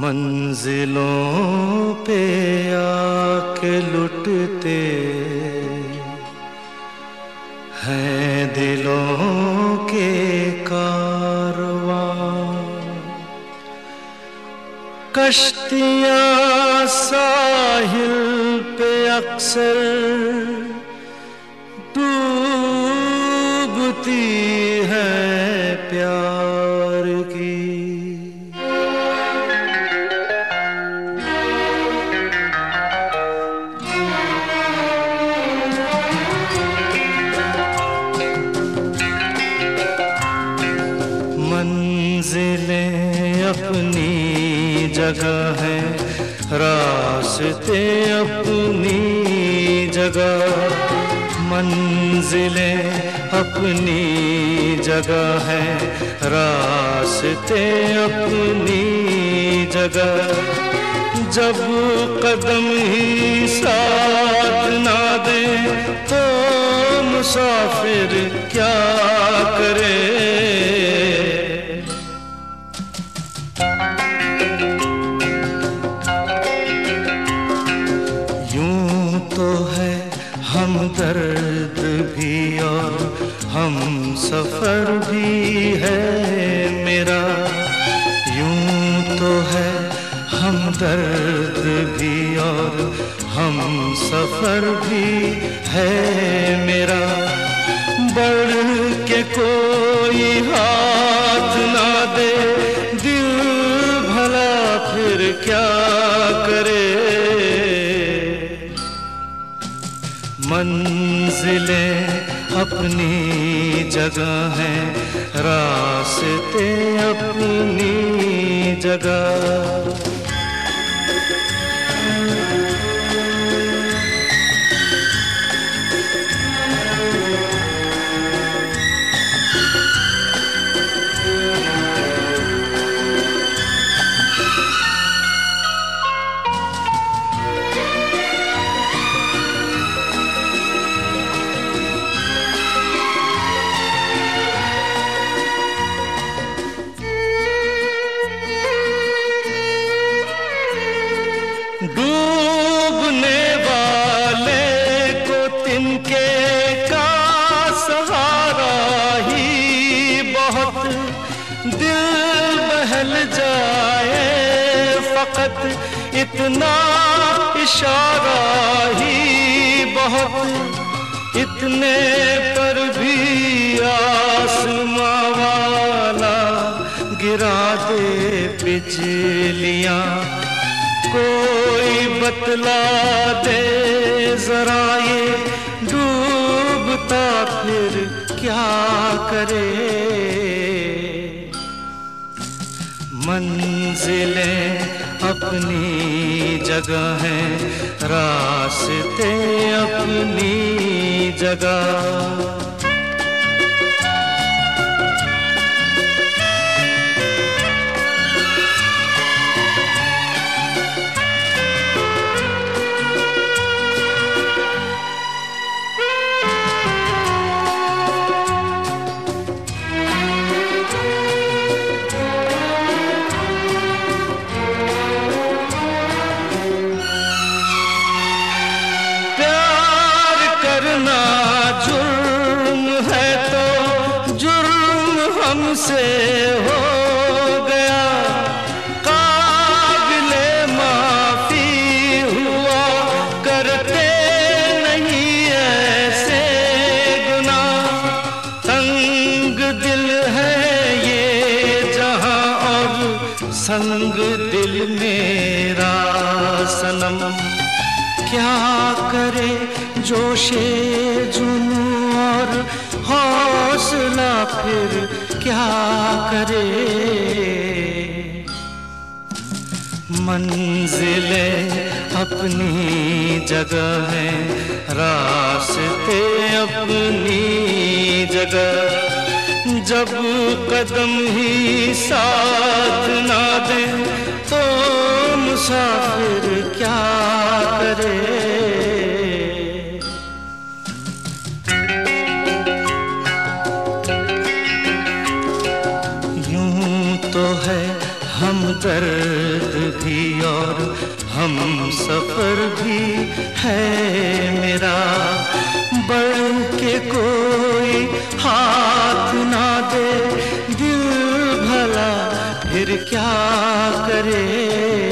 मंजिलों पे आके लुटते हैं दिलों के कारवा। कश्तियाँ साहिल पे अक्सर जगह है, रास्ते अपनी जगह, मंजिलें अपनी जगह है, रास्ते अपनी जगह। जब कदम ही साथ ना दे तो मुसाफिर क्या करे? यूँ तो है हम दर्द भी और हम सफ़र भी है मेरा। यूँ तो है हम दर्द भी और हम सफ़र भी है मेरा। बढ़ के कोई हाथ मंजिलें अपनी जगह है। रास्ते अपनी जगह। तिनके का सहारा ही बहुत दिल बहल जाए, फकत इतना इशारा ही बहुत, इतने पर भी आसमां वाला गिरा दे बिजलियाँ। कोई बतला दे जरा ये डूबता फिर क्या करे? मंजिलें अपनी जगह हैं रास्ते अपनी जगह। हमसे हो गया। काबिले माफ़ी हुआ, करते नहीं ऐसे गुना। तंग दिल है ये जहाँ और संग दिल मेरा सनम। क्या करे जोशे जुनू और हौसला फिर क्या करे? मंजिलें अपनी जगह है, रास्ते अपनी जगह। जब कदम ही साथ ना दे तो मुसाफिर क्या करे? हम सफ़र भी है मेरा। बढ़ के कोई हाथ ना दे, दिल भला फिर क्या करे?